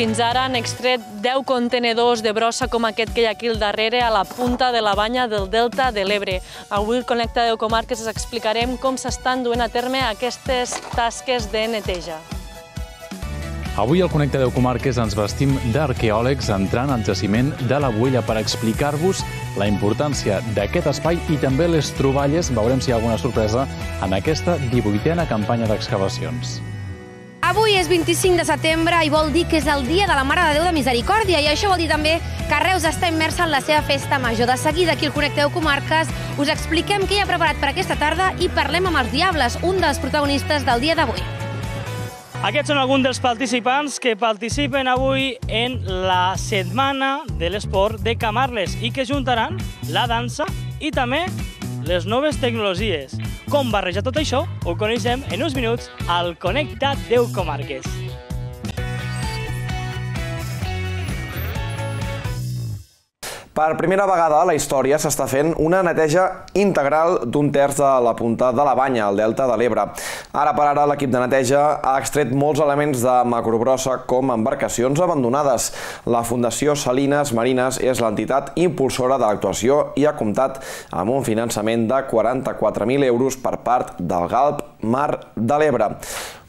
Fins ara han extret 10 contenedors de brossa com aquest que hi ha aquí al darrere, a la punta de la banya del Delta de l'Ebre. Avui al Connecta de Comarques us explicarem com s'estan duent a terme aquestes tasques de neteja. Avui al Connecta 10 Comarques ens vestim d'arqueòlegs entrant al jaciment de la Buella per explicar-vos la importància d'aquest espai i també les troballes, veurem si hi ha alguna sorpresa, en aquesta 18a campanya d'excavacions. Avui és 25 de setembre i vol dir que és el dia de la Mare de Déu de Misericòrdia i això vol dir també que Reus està immersa en la seva festa major. De seguida, aquí al Connecteu Comarques, us expliquem què hi ha preparat per aquesta tarda i parlem amb els Diables, un dels protagonistes del dia d'avui. Aquests són alguns dels participants que participen avui en la Setmana de l'Esport de Camarles i que juntaran la dansa i també les noves tecnologies. Com barrejar tot això ho coneixem en uns minuts al Connecta 10 Comarques. Per primera vegada a la història s'està fent una neteja integral d'un terç de la punta de la banya, al delta de l'Ebre. Ara per ara l'equip de neteja ha extret molts elements de macrobrossa com embarcacions abandonades. La Fundació Salines Marines és l'entitat impulsora de l'actuació i ha comptat amb un finançament de 44.000 euros per part del GALP Mar de l'Ebre.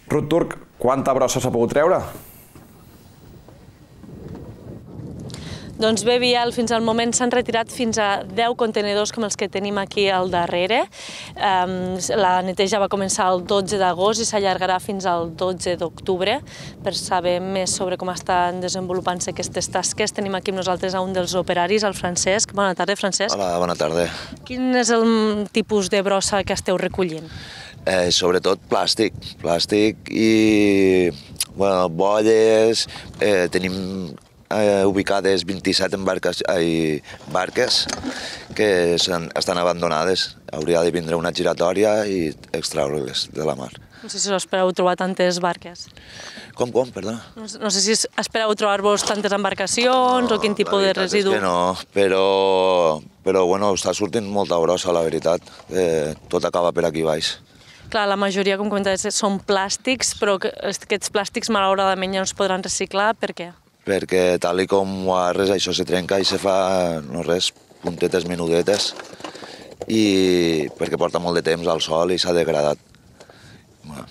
Ruth Turc, quanta brossa s'ha pogut treure? Doncs bé, Biel, fins al moment s'han retirat fins a 10 contenidors com els que tenim aquí al darrere. La neteja va començar el 12 d'agost i s'allargarà fins al 12 d'octubre. Per saber més sobre com estan desenvolupant-se aquestes tasques, tenim aquí amb nosaltres a un dels operaris, el Francesc. Bona tarda, Francesc. Hola, bona tarda. Quin és el tipus de brossa que esteu recollint? Eh, sobretot plàstic, plàstic i bueno, bolles, eh, tenim eh, ubicades 27 embarques, ai, barques que estan abandonades. Hauria de vindre una giratòria i extraure-les de la mar. No sé si espereu trobar tantes barques. Com, com, perdona? No, no sé si espereu trobar-vos tantes embarcacions no, o quin tipus de residu. No, però, però bueno, està sortint molta brossa, la veritat. Eh, tot acaba per aquí baix. Clar, la majoria, com comentaves, són plàstics, però aquests plàstics malauradament ja no es podran reciclar. Per què? Perquè tal i com res, això se trenca i se fa, no res, puntetes menudetes i perquè porta molt de temps al sol i s'ha degradat. Bueno.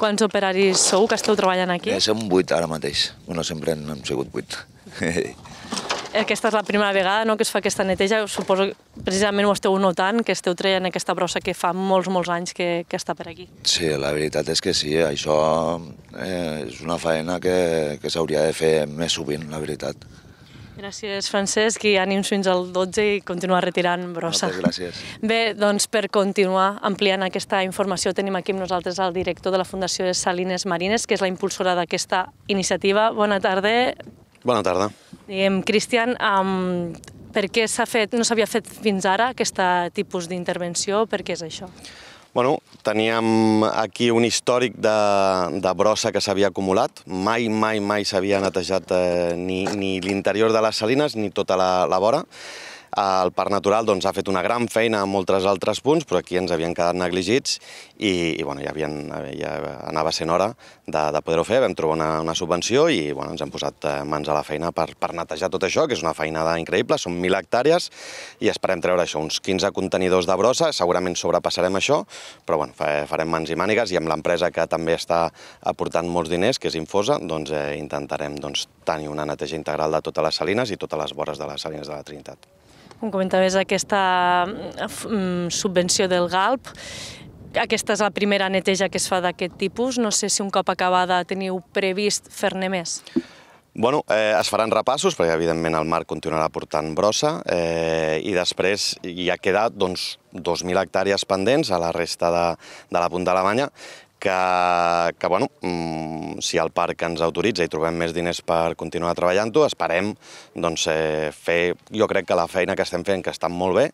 Quants operaris sou que esteu treballant aquí? Eh, som vuit ara mateix. Bueno, sempre hem sigut vuit. aquesta és la primera vegada no, que es fa aquesta neteja. Suposo que precisament ho esteu notant, que esteu traient aquesta brossa que fa molts, molts anys que, que està per aquí. Sí, la veritat és que sí. Això eh, és una feina que, que s'hauria de fer més sovint, la veritat. Gràcies, Francesc, i ànims fins al 12 i continuar retirant brossa. Moltes gràcies. Bé, doncs per continuar ampliant aquesta informació tenim aquí amb nosaltres el director de la Fundació de Salines Marines, que és la impulsora d'aquesta iniciativa. Bona tarda. Bona tarda. Diguem, Cristian, um, per què s'ha fet, no s'havia fet fins ara aquest tipus d'intervenció? Per què és això? Bueno, teníem aquí un històric de, de brossa que s'havia acumulat. Mai, mai, mai s'havia netejat eh, ni, ni l'interior de les salines ni tota la, la vora. El Parc Natural doncs, ha fet una gran feina en molts altres punts, però aquí ens havien quedat negligits i, i bueno, ja, havien, ja anava sent hora de, de poder-ho fer. Vam trobar una, una subvenció i bueno, ens hem posat eh, mans a la feina per, per netejar tot això, que és una feinada increïble, són 1.000 hectàrees i esperem treure això, uns 15 contenidors de brossa, segurament sobrepassarem això, però bueno, farem mans i mànigues i amb l'empresa que també està aportant molts diners, que és Infosa, doncs eh, intentarem doncs, tenir una neteja integral de totes les salines i totes les vores de les salines de la Trinitat com comentaves, aquesta mm, subvenció del GALP, aquesta és la primera neteja que es fa d'aquest tipus. No sé si un cop acabada teniu previst fer-ne més. Bueno, eh, es faran repassos, perquè evidentment el mar continuarà portant brossa, eh, i després hi ha quedat doncs, 2.000 hectàrees pendents a la resta de, de la Punta Banya, que, que bueno, mm, si el parc ens autoritza i trobem més diners per continuar treballant-ho, esperem doncs, eh, fer, jo crec que la feina que estem fent, que està molt bé,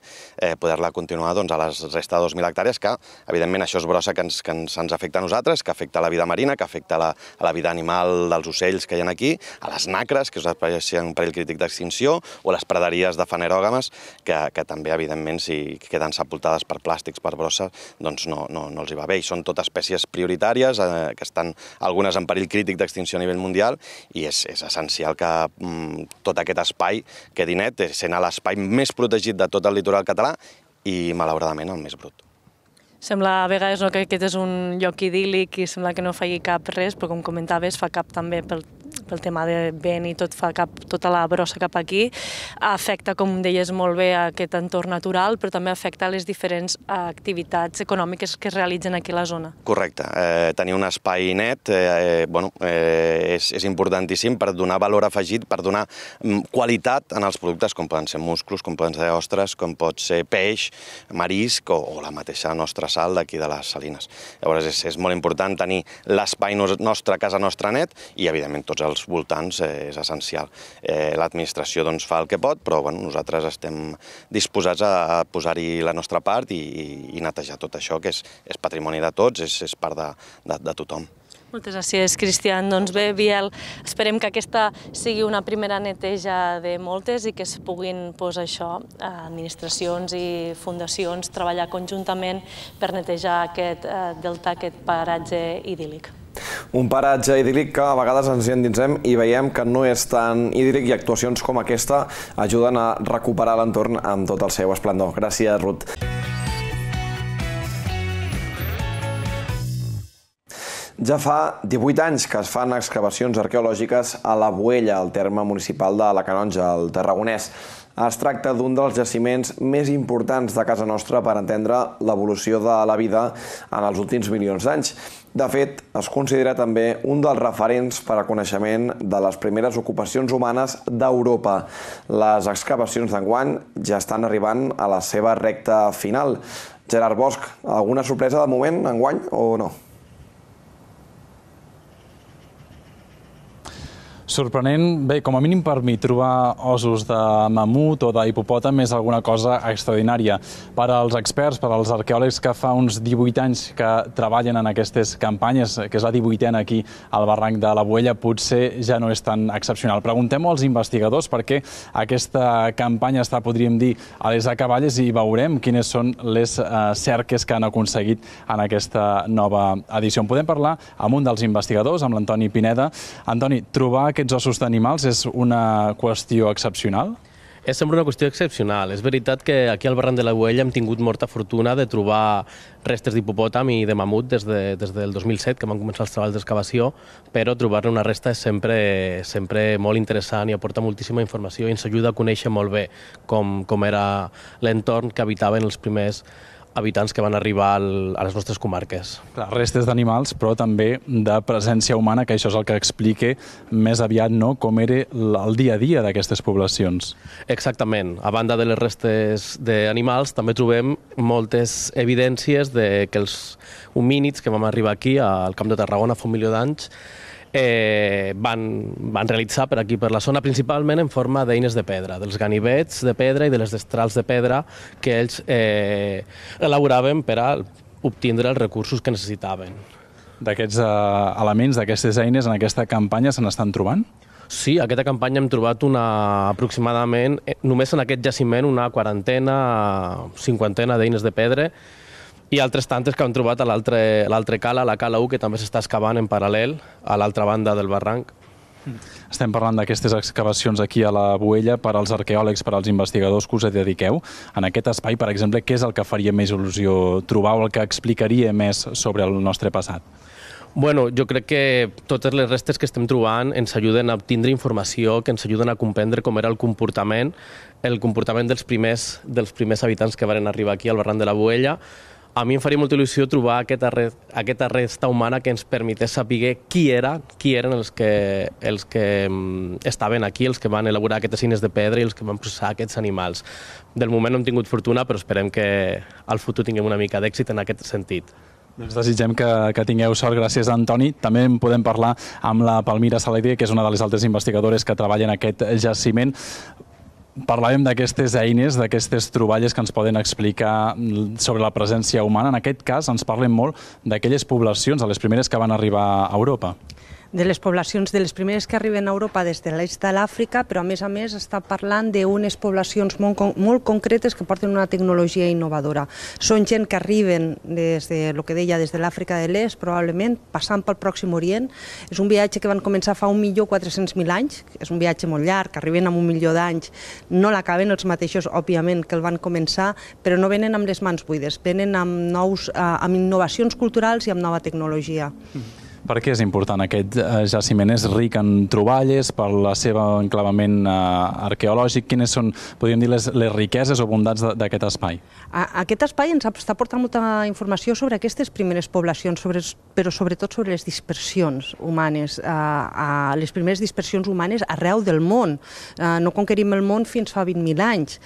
eh, poder-la continuar doncs, a les resta de 2.000 hectàrees, que evidentment això és brossa que ens, que ens, ens afecta a nosaltres, que afecta a la vida marina, que afecta a la, a la vida animal dels ocells que hi ha aquí, a les nacres, que és un perill crític d'extinció, o les praderies de fanerògames, que, que també, evidentment, si queden sepultades per plàstics, per brossa, doncs no, no, no els hi va bé. I són tot espècies prioritàries, eh, que estan algunes en perill crític d'extinció a nivell mundial, i és, és essencial que mm, tot aquest espai quedi net, sent l'espai més protegit de tot el litoral català i, malauradament, el més brut. Sembla a vegades no, que aquest és un lloc idíl·lic i sembla que no faci cap res, però com comentaves fa cap també pel pel tema de vent i tot fa cap, tota la brossa cap aquí, afecta, com deies molt bé, aquest entorn natural, però també afecta les diferents activitats econòmiques que es realitzen aquí a la zona. Correcte. Eh, tenir un espai net eh, eh, bueno, eh, és, és importantíssim per donar valor afegit, per donar mm, qualitat en els productes, com poden ser musclos, com poden ser ostres, com pot ser peix, marisc o, o la mateixa nostra sal d'aquí de les salines. Llavors és, és molt important tenir l'espai nostre, casa nostra net i, evidentment, tots els voltants eh, és essencial. Eh, L'administració doncs, fa el que pot, però bueno, nosaltres estem disposats a posar-hi la nostra part i, i netejar tot això, que és, és patrimoni de tots, és, és part de, de, de tothom. Moltes gràcies, Cristian. Doncs bé, Biel, esperem que aquesta sigui una primera neteja de moltes i que es puguin posar això, administracions i fundacions, treballar conjuntament per netejar aquest eh, delta, aquest paratge idíl·lic. Un paratge idíl·lic que a vegades ens hi endinsem i veiem que no és tan idíl·lic i actuacions com aquesta ajuden a recuperar l'entorn amb tot el seu esplendor. Gràcies, Ruth. Ja fa 18 anys que es fan excavacions arqueològiques a la Buella, al terme municipal de la Canonja, al Tarragonès. Es tracta d'un dels jaciments més importants de casa nostra per entendre l'evolució de la vida en els últims milions d'anys. De fet, es considera també un dels referents per a coneixement de les primeres ocupacions humanes d'Europa. Les excavacions d'enguany ja estan arribant a la seva recta final. Gerard Bosch, alguna sorpresa de moment enguany o no? Sorprenent, bé, com a mínim per mi, trobar ossos de mamut o d'hipopòtam és alguna cosa extraordinària. Per als experts, per als arqueòlegs que fa uns 18 anys que treballen en aquestes campanyes, que és la 18a aquí al barranc de la Buella, potser ja no és tan excepcional. Preguntem als investigadors per què aquesta campanya està, podríem dir, a les acaballes i veurem quines són les eh, cerques que han aconseguit en aquesta nova edició. En podem parlar amb un dels investigadors, amb l'Antoni Pineda. Antoni, trobar aquests ossos d'animals és una qüestió excepcional? És sempre una qüestió excepcional. És veritat que aquí al Barran de la Buella hem tingut molta fortuna de trobar restes d'hipopòtam i de mamut des, de, des del 2007, que van començar els treballs d'excavació, però trobar-ne una resta és sempre, sempre molt interessant i aporta moltíssima informació i ens ajuda a conèixer molt bé com, com era l'entorn que habitaven els primers habitants que van arribar al, a les nostres comarques. Clar, restes d'animals, però també de presència humana, que això és el que explique més aviat no, com era el dia a dia d'aquestes poblacions. Exactament. A banda de les restes d'animals, també trobem moltes evidències de que els homínids que vam arribar aquí al Camp de Tarragona fa un milió d'anys eh, van, van realitzar per aquí, per la zona, principalment en forma d'eines de pedra, dels ganivets de pedra i de les destrals de pedra que ells eh, elaboraven per a obtindre els recursos que necessitaven. D'aquests eh, elements, d'aquestes eines, en aquesta campanya se n'estan trobant? Sí, aquesta campanya hem trobat una, aproximadament, eh, només en aquest jaciment, una quarantena, cinquantena d'eines de pedra i altres tantes que han trobat a l'altre cala, la cala 1, que també s'està excavant en paral·lel a l'altra banda del barranc. Estem parlant d'aquestes excavacions aquí a la Boella per als arqueòlegs, per als investigadors que us dediqueu. En aquest espai, per exemple, què és el que faria més il·lusió trobar o el que explicaria més sobre el nostre passat? Bueno, jo crec que totes les restes que estem trobant ens ajuden a obtindre informació, que ens ajuden a comprendre com era el comportament, el comportament dels primers, dels primers habitants que van arribar aquí al barranc de la Boella, a mi em faria molta il·lusió trobar aquesta, resta, aquesta resta humana que ens permetés saber qui era, qui eren els que, els que mm, estaven aquí, els que van elaborar aquestes cines de pedra i els que van processar aquests animals. Del moment no hem tingut fortuna, però esperem que al futur tinguem una mica d'èxit en aquest sentit. Doncs desitgem que, que tingueu sort. Gràcies, Antoni. També en podem parlar amb la Palmira Saladí, que és una de les altres investigadores que treballa en aquest jaciment parlàvem d'aquestes eines, d'aquestes troballes que ens poden explicar sobre la presència humana. En aquest cas ens parlem molt d'aquelles poblacions, de les primeres que van arribar a Europa. De les poblacions, de les primeres que arriben a Europa des de l'est de l'Àfrica, però a més a més està parlant d'unes poblacions molt, molt concretes que porten una tecnologia innovadora. Són gent que arriben des de, el que deia, des de l'Àfrica de l'Est, probablement, passant pel Pròxim Orient. És un viatge que van començar fa un milió 400.000 anys, és un viatge molt llarg, arriben amb un milió d'anys, no l'acaben els mateixos, òbviament, que el van començar, però no venen amb les mans buides, venen amb, nous, eh, amb innovacions culturals i amb nova tecnologia. Mm. Per què és important aquest eh, jaciment? És ric en troballes per la seva enclavament eh, arqueològic? Quines són, podríem dir, les, les riqueses o bondats d'aquest espai? Aquest espai ens està portant molta informació sobre aquestes primeres poblacions, sobre, però sobretot sobre les dispersions humanes, a, a les primeres dispersions humanes arreu del món. No conquerim el món fins fa 20.000 anys,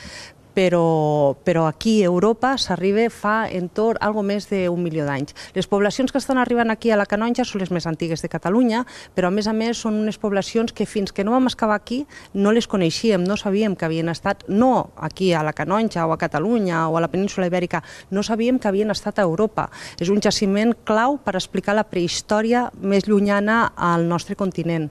però, però aquí a Europa s'arriba fa entorn algo més d'un milió d'anys. Les poblacions que estan arribant aquí a la Canonja són les més antigues de Catalunya, però a més a més són unes poblacions que fins que no vam excavar aquí no les coneixíem, no sabíem que havien estat, no aquí a la Canonja o a Catalunya o a la península Ibèrica, no sabíem que havien estat a Europa. És un jaciment clau per explicar la prehistòria més llunyana al nostre continent.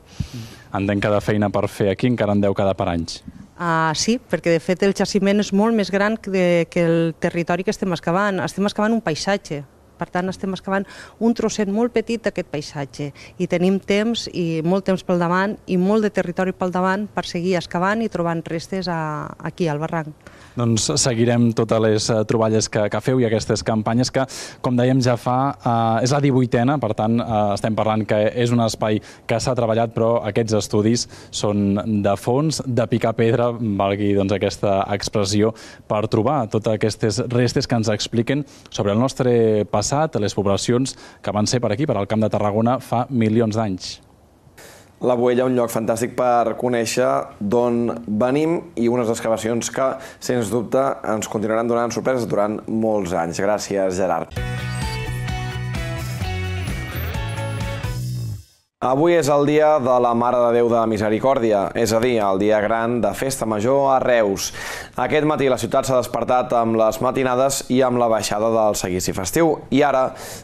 Entenc que de feina per fer aquí encara en deu cada per anys. Uh, sí, perquè de fet el jaciment és molt més gran que, de, que el territori que estem excavant. Estem excavant un paisatge, per tant, estem excavant un trosset molt petit d'aquest paisatge i tenim temps i molt temps pel davant i molt de territori pel davant per seguir excavant i trobant restes a, aquí al barranc. Doncs seguirem totes les uh, troballes que, que feu i aquestes campanyes que, com dèiem, ja fa... Uh, és la 18a, per tant, uh, estem parlant que és un espai que s'ha treballat, però aquests estudis són de fons, de picar pedra, valgui doncs, aquesta expressió, per trobar totes aquestes restes que ens expliquen sobre el nostre passat, les poblacions que van ser per aquí, per al Camp de Tarragona, fa milions d'anys la Boella, un lloc fantàstic per conèixer d'on venim i unes excavacions que, sens dubte, ens continuaran donant sorpreses durant molts anys. Gràcies, Gerard. Avui és el dia de la Mare de Déu de Misericòrdia, és a dir, el dia gran de Festa Major a Reus. Aquest matí la ciutat s'ha despertat amb les matinades i amb la baixada del seguici festiu. I ara,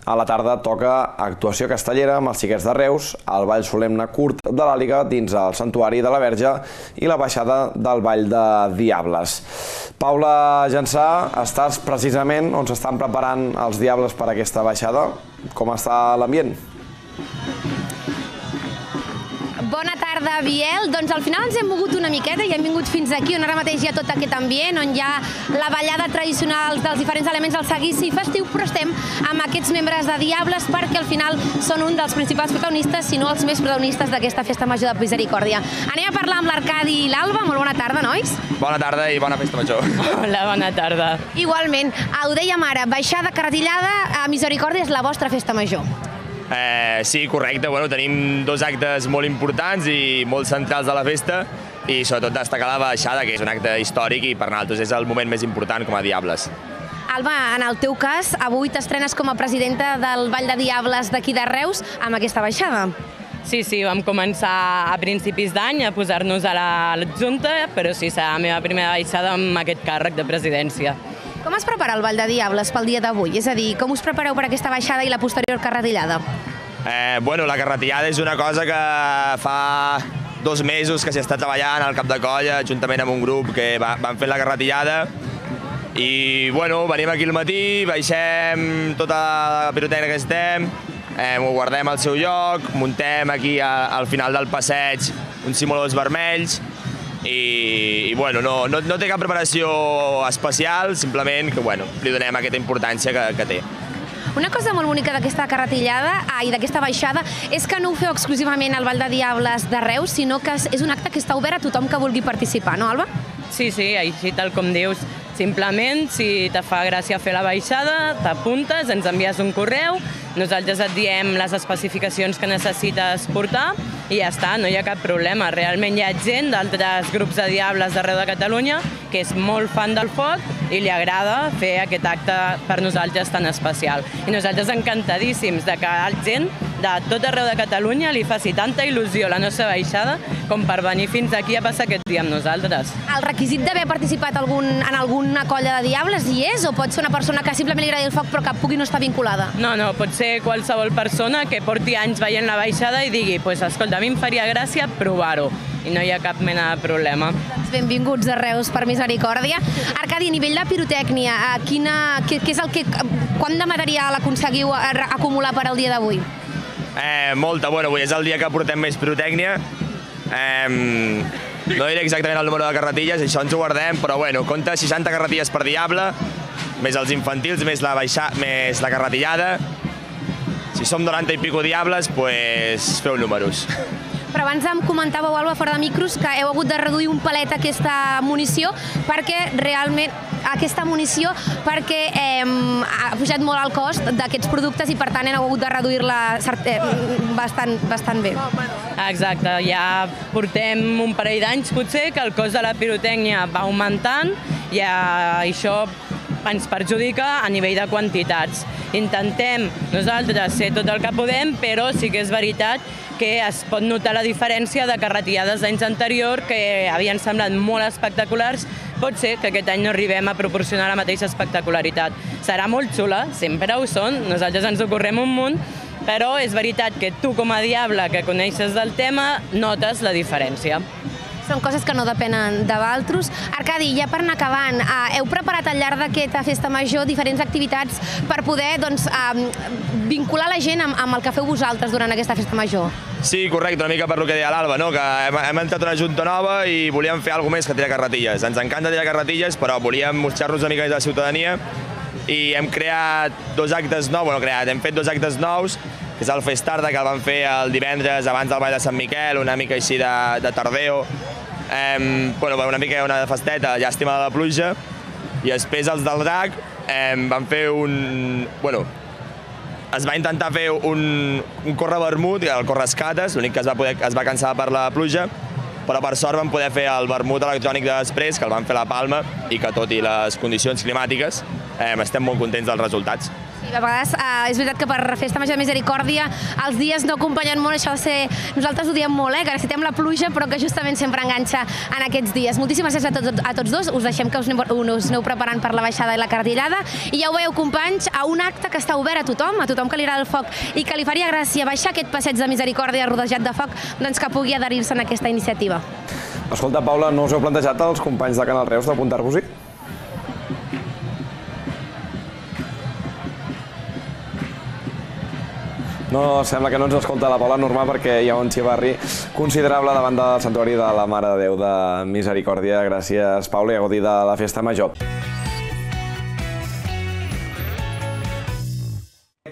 a la tarda, toca actuació castellera amb els xiquets de Reus, el ball solemne curt de l'Àliga dins el Santuari de la Verge i la baixada del Ball de Diables. Paula Jansà, estàs precisament on s'estan preparant els Diables per aquesta baixada. Com està l'ambient? Bona tarda, Biel. Doncs al final ens hem mogut una miqueta i hem vingut fins aquí, on ara mateix hi ha tot aquest ambient, on hi ha la ballada tradicional dels diferents elements del seguici festiu, però estem amb aquests membres de Diables perquè al final són un dels principals protagonistes, si no els més protagonistes d'aquesta festa major de Misericòrdia. Anem a parlar amb l'Arcadi i l'Alba. Molt bona tarda, nois. Bona tarda i bona festa major. Hola, bona tarda. Igualment. Ho dèiem ara, baixada carretillada a Misericòrdia és la vostra festa major. Eh, sí, correcte. Bueno, tenim dos actes molt importants i molt centrals de la festa i sobretot destacar la baixada, que és un acte històric i per nosaltres és el moment més important com a Diables. Alba, en el teu cas, avui t'estrenes com a presidenta del Vall de Diables d'aquí de Reus amb aquesta baixada. Sí, sí, vam començar a principis d'any a posar-nos a la Junta, però sí, serà la meva primera baixada amb aquest càrrec de presidència. Com es prepara el Vall de Diables pel dia d'avui? És a dir, com us prepareu per aquesta baixada i la posterior carretillada? Eh, bueno, la carretillada és una cosa que fa dos mesos que s'hi està treballant al cap de colla, juntament amb un grup que va, van fer la carretillada i bueno, venim aquí al matí, baixem tota la pirotècnica que estem, eh, ho guardem al seu lloc, muntem aquí a, al final del passeig uns simuladors vermells i, i bueno, no, no, no té cap preparació especial, simplement que bueno, li donem aquesta importància que, que té. Una cosa molt bonica d'aquesta carretillada ah, i d'aquesta baixada és que no ho feu exclusivament al Vall de Diables de Reus, sinó que és un acte que està obert a tothom que vulgui participar, no, Alba? Sí, sí, així tal com dius. Simplement, si te fa gràcia fer la baixada, t'apuntes, ens envies un correu, nosaltres et diem les especificacions que necessites portar i ja està, no hi ha cap problema. Realment hi ha gent d'altres grups de diables d'arreu de Catalunya que és molt fan del foc i li agrada fer aquest acte per nosaltres tan especial. I nosaltres encantadíssims de que gent de tot arreu de Catalunya li faci tanta il·lusió la nostra baixada com per venir fins aquí a passar aquest dia amb nosaltres. El requisit d'haver participat algun, en alguna colla de diables hi és? O pot ser una persona que simplement li agradi el foc però que pugui no estar vinculada? No, no, pot ser qualsevol persona que porti anys veient la baixada i digui pues, escolta, a mi em faria gràcia provar-ho i no hi ha cap mena de problema. Doncs benvinguts a Reus per Misericòrdia. Arcadi, a nivell de pirotècnia, eh, quina, què, què és el que, quant de material aconseguiu acumular per al dia d'avui? Eh, molta, bueno, avui és el dia que portem més pirotècnia. Eh, no diré exactament el número de carretilles, això ens ho guardem, però bueno, compta 60 carretilles per Diable, més els infantils, més la, baixa, més la carretillada. Si som 90 i pico diables, pues feu números. Però abans em comentàveu, Alba, fora de micros, que heu hagut de reduir un palet aquesta munició perquè realment aquesta munició perquè eh, ha pujat molt el cost d'aquests productes i per tant heu hagut de reduir-la eh, bastant, bastant bé. Exacte, ja portem un parell d'anys potser que el cost de la pirotècnia va augmentant i això ens perjudica a nivell de quantitats. Intentem nosaltres ser tot el que podem, però sí que és veritat que es pot notar la diferència de carretillades d'anys anterior que havien semblat molt espectaculars. Pot ser que aquest any no arribem a proporcionar la mateixa espectacularitat. Serà molt xula, sempre ho són, nosaltres ens ho correm un munt, però és veritat que tu com a diable que coneixes del tema notes la diferència. Són coses que no depenen de valtros. Arcadi, ja per anar acabant, eh, heu preparat al llarg d'aquesta festa major diferents activitats per poder doncs, eh, vincular la gent amb, amb el que feu vosaltres durant aquesta festa major? Sí, correcte, una mica per lo que deia l'Alba, no? que hem, hem entrat una junta nova i volíem fer alguna més que tirar carretilles. Ens encanta tirar carretilles, però volíem mostrar-nos una mica més a la ciutadania i hem creat dos actes nous, bueno, creat, hem fet dos actes nous, que és el Festarda, que el vam fer el divendres abans del Ball de Sant Miquel, una mica així de, de tardeo, eh, bueno, una mica una festeta, llàstima de la pluja, i després els del DAC eh, van fer un... Bueno, es va intentar fer un, un corre vermut, el corre escates, l'únic que es va, poder, es va cansar per la pluja, però per sort vam poder fer el vermut electrònic de després, que el van fer a la Palma, i que tot i les condicions climàtiques eh, estem molt contents dels resultats. Sí, a vegades eh, és veritat que per Festa Major de Misericòrdia els dies no acompanyen molt, això ser... Nosaltres ho diem molt, eh, que necessitem la pluja, però que justament sempre enganxa en aquests dies. Moltíssimes gràcies a tots, a tots dos. Us deixem que us aneu, us aneu preparant per la baixada i la cartillada. I ja ho veieu, companys, a un acte que està obert a tothom, a tothom que li agrada el foc i que li faria gràcia baixar aquest passeig de Misericòrdia rodejat de foc, doncs que pugui adherir-se en aquesta iniciativa. Escolta, Paula, no us heu plantejat als companys de Canal Reus d'apuntar-vos-hi? No, sembla que no ens escolta la Paula normal perquè hi ha un xivarri considerable davant del santuari de la Mare de Déu de Misericòrdia. Gràcies, Paula, i a gaudir de la festa major.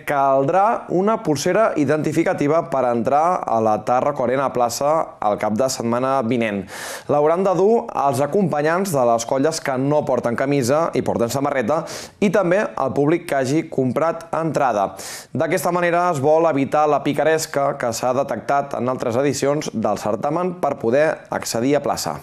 Caldrà una pulsera identificativa per entrar a la Tarraco Arena plaça al cap de setmana vinent. L'hauran de dur els acompanyants de les colles que no porten camisa i porten samarreta i també el públic que hagi comprat entrada. D'aquesta manera es vol evitar la picaresca que s'ha detectat en altres edicions del certamen per poder accedir a plaça.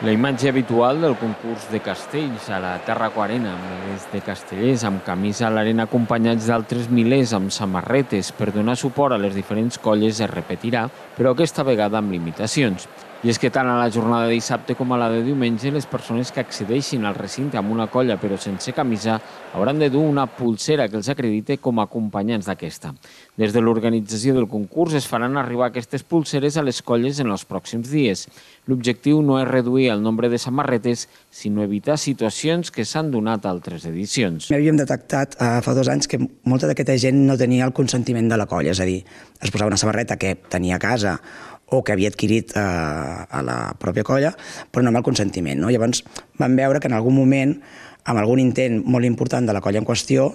La imatge habitual del concurs de castells a la Terra Quarena, milers de castellers amb camisa a l'arena acompanyats d'altres milers amb samarretes per donar suport a les diferents colles es repetirà, però aquesta vegada amb limitacions. I és que tant a la jornada de dissabte com a la de diumenge, les persones que accedeixin al recinte amb una colla però sense camisa hauran de dur una pulsera que els acredite com a acompanyants d'aquesta. Des de l'organització del concurs es faran arribar aquestes pulseres a les colles en els pròxims dies. L'objectiu no és reduir el nombre de samarretes, sinó evitar situacions que s'han donat a altres edicions. Havíem detectat eh, fa dos anys que molta d'aquesta gent no tenia el consentiment de la colla, és a dir, es posava una samarreta que tenia a casa o que havia adquirit eh, a la pròpia colla, però no amb el consentiment. No? Llavors vam veure que en algun moment, amb algun intent molt important de la colla en qüestió,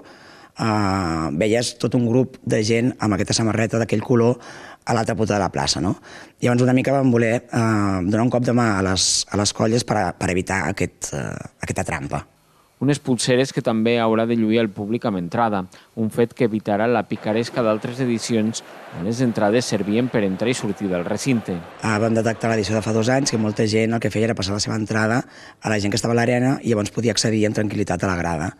eh, veies tot un grup de gent amb aquesta samarreta d'aquell color a l'altra punta de la plaça. No? Llavors una mica vam voler eh, donar un cop de mà a les, a les colles per, a, per evitar aquest, eh, aquesta trampa unes pulseres que també haurà de lluir el públic amb entrada, un fet que evitarà la picaresca d'altres edicions on les entrades servien per entrar i sortir del recinte. Ah, vam detectar l'edició de fa dos anys que molta gent el que feia era passar la seva entrada a la gent que estava a l'arena i llavors podia accedir amb tranquil·litat a la grada.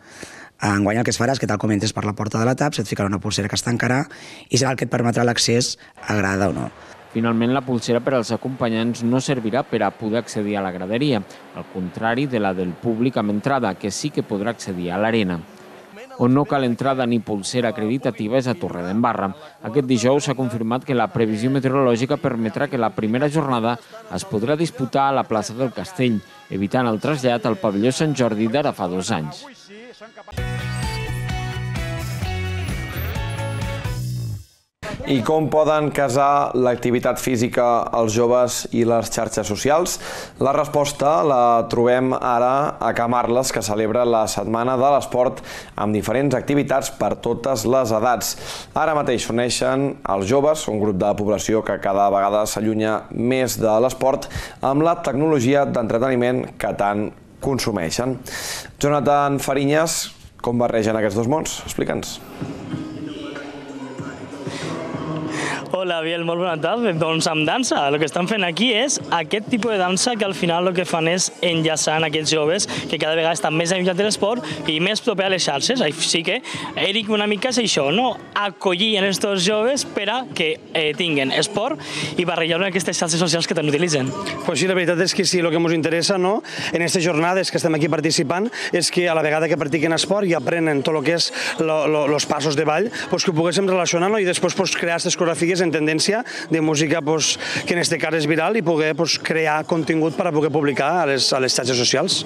Enguany el que es farà és que tal com entres per la porta de la TAP se't ficarà una pulsera que es tancarà i serà el que et permetrà l'accés agrada o no. Finalment, la pulsera per als acompanyants no servirà per a poder accedir a la graderia, al contrari de la del públic amb entrada, que sí que podrà accedir a l'arena. On no cal entrada ni pulsera acreditativa és a Torredembarra. Aquest dijous s'ha confirmat que la previsió meteorològica permetrà que la primera jornada es podrà disputar a la plaça del Castell, evitant el trasllat al pavelló Sant Jordi d'ara fa dos anys. I com poden casar l'activitat física als joves i les xarxes socials? La resposta la trobem ara a Camarles, que celebra la Setmana de l'Esport amb diferents activitats per totes les edats. Ara mateix s'uneixen els joves, un grup de població que cada vegada s'allunya més de l'esport, amb la tecnologia d'entreteniment que tant consumeixen. Jonathan Farinyes, com barregen aquests dos mons? Explica'ns. Hola, Biel, molt bona tarda. Doncs amb dansa, el que estan fent aquí és aquest tipus de dansa que al final el que fan és enllaçar en aquests joves que cada vegada estan més allunyats de l'esport i més proper a les xarxes. Així que, Eric, una mica és això, no? Acollir en estos joves per a que eh, tinguen esport i barrejar en aquestes xarxes socials que tant utilitzen. Pues sí, la veritat és que sí, el que ens interessa no, en aquestes jornades que estem aquí participant és que a la vegada que practiquen esport i aprenen tot el que és els passos de ball, pues que ho poguéssim relacionar no? i després pues, crear aquestes coreografies en tendència de música pues, que en este cas és viral i poder pues, crear contingut per a poder publicar a les, a les xarxes socials.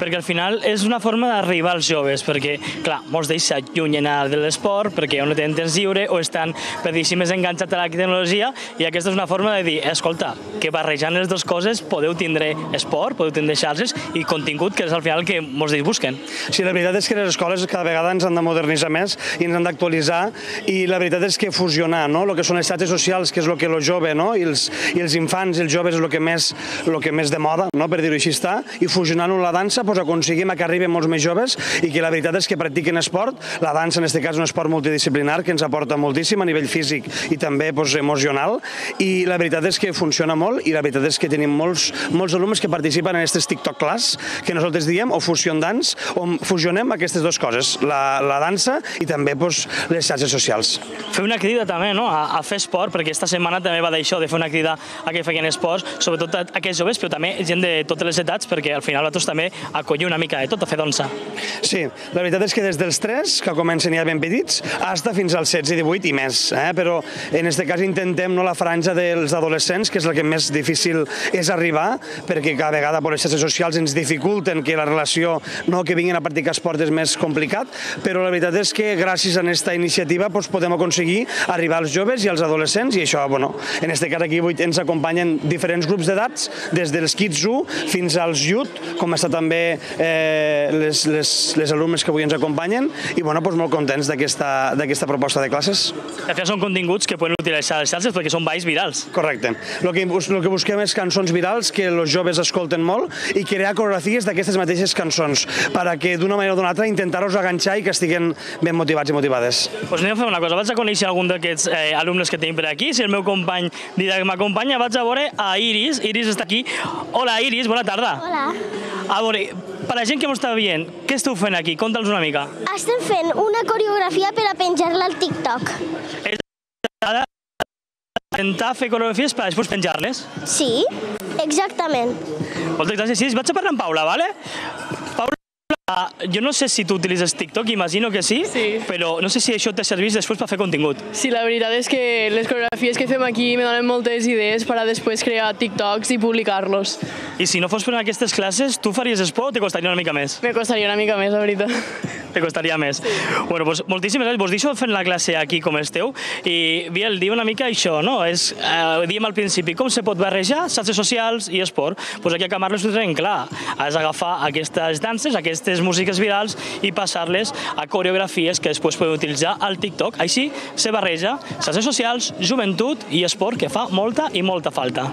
Perquè al final és una forma d'arribar als joves, perquè, clar, molts d'ells s'allunyen de l'esport perquè o no tenen temps lliure o estan pedíssimes enganxats a la tecnologia i aquesta és una forma de dir, escolta, que barrejant les dues coses podeu tindre esport, podeu tindre xarxes i contingut, que és al final que molts d'ells busquen. Sí, la veritat és que les escoles cada vegada ens han de modernitzar més i ens han d'actualitzar i la veritat és que fusionar no? el que són les xarxes socials, que és el que el jove no? I, els, i els infants i els joves és el que més, el que més de moda, no? per dir-ho així està, i fusionant-ho la dansa doncs aconseguim que arriben molts més joves i que la veritat és que practiquen esport. La dansa, en aquest cas, és un esport multidisciplinar que ens aporta moltíssim a nivell físic i també doncs, emocional i la veritat és que funciona molt i la veritat és que tenim molts, molts alumnes que participen en aquestes TikTok class que nosaltres diem o fusion dance on fusionem aquestes dues coses, la, la dansa i també doncs, les xarxes socials. Fer una crida també no? a, a fer esport, perquè esta setmana també va d'això, de fer una crida a que feien esports, sobretot a aquests joves, però també gent de totes les edats, perquè al final nosaltres també acollim una mica de tot a fer dansa. Sí, la veritat és que des dels 3, que comencen ja ben petits, hasta fins als 16 i 18 i més, eh? però en aquest cas intentem no la franja dels adolescents, que és el que més difícil és arribar, perquè cada vegada per les xarxes socials ens dificulten que la relació, no que vinguin a practicar esport és més complicat, però la veritat és que gràcies a aquesta iniciativa doncs, podem aconseguir arribar als joves i als adolescents i això, bueno, en aquest cas aquí avui ens acompanyen diferents grups d'edats, des dels Kids 1 fins als Youth, com està també eh, les, les, les alumnes que avui ens acompanyen i bueno, doncs molt contents d'aquesta proposta de classes. De fet, són continguts que poden utilitzar les xarxes perquè són balls virals. Correcte. El que, el que busquem és cançons virals que els joves escolten molt i crear coreografies d'aquestes mateixes cançons per a que d'una manera o d'una altra intentar-los aganxar i que estiguen ben motivats i motivades. Doncs anem a fer una cosa, vaig a conèixer algun d'aquests eh, alumnes que tenim per aquí, si el meu company Didac m'acompanya, vaig a veure a Iris, Iris està aquí. Hola Iris, bona tarda. Hola. A veure, per a gent que m'està veient, què esteu fent aquí? Conta'ls una mica. Estem fent una coreografia per a penjar-la al TikTok. Ara intentar fer coreografies per després penjar-les? Sí, exactament. Moltes gràcies. Sí, vaig a parlar amb Paula, vale? Paula, jo no sé si tu utilitzes TikTok, imagino que sí, sí, però no sé si això te serveix després per fer contingut. Sí, la veritat és que les coreografies que fem aquí me donen moltes idees per a després crear TikToks i publicar-los. I si no fos per aquestes classes, tu faries esport o te costaria una mica més? Me costaria una mica més, la veritat. Te costaria més. Sí. Bueno, doncs moltíssimes gràcies. Vos deixo fent la classe aquí com esteu i, Biel, diu una mica això, no? És, eh, diem al principi, com se pot barrejar xarxes socials i esport? Doncs aquí a Camarles ho tenim clar. Has d'agafar aquestes danses, aquestes músiques virals i passar-les a coreografies que després podem utilitzar al TikTok. Així se barreja xarxes socials, joventut i esport, que fa molta i molta falta.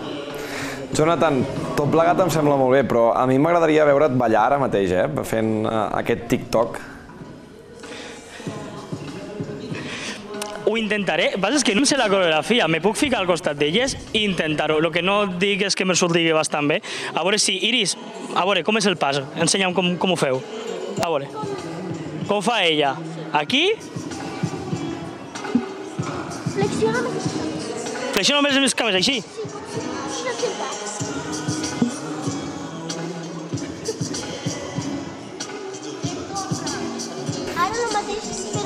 Jonathan, tot plegat em sembla molt bé, però a mi m'agradaria veure't ballar ara mateix, eh? fent uh, aquest TikTok. Ho intentaré, el és que no em sé la coreografia, me puc ficar al costat d'elles i intentar-ho. El que no dic és que me surti bastant bé. A veure si, Iris, a veure, com és el pas? Ensenya'm com, com ho feu. A veure. Com fa ella? Aquí, Flexiona flexiona només les cames, així. Ara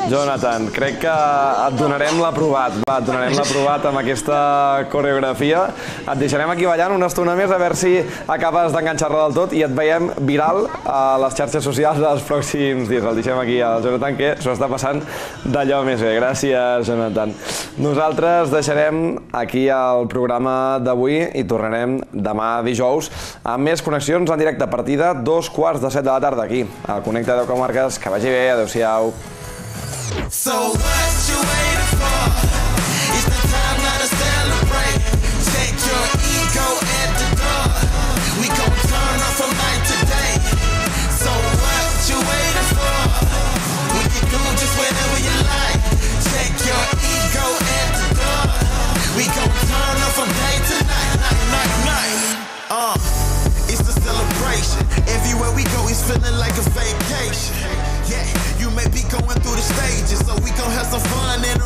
Jonathan, crec que et donarem l'aprovat. Va, et donarem l'aprovat amb aquesta coreografia. Et deixarem aquí ballant una estona més a veure si acabes d'enganxar-la del tot i et veiem viral a les xarxes socials dels pròxims dies. El deixem aquí al Jonathan, que s'ho està passant d'allò més bé. Gràcies, Jonathan. Nosaltres deixarem aquí el programa d'avui i tornarem demà dijous amb més connexions en directe a partir de dos quarts de set de la tarda aquí a Connecta 10 Comarques. Que vagi bé, adeu-siau. So what some fun and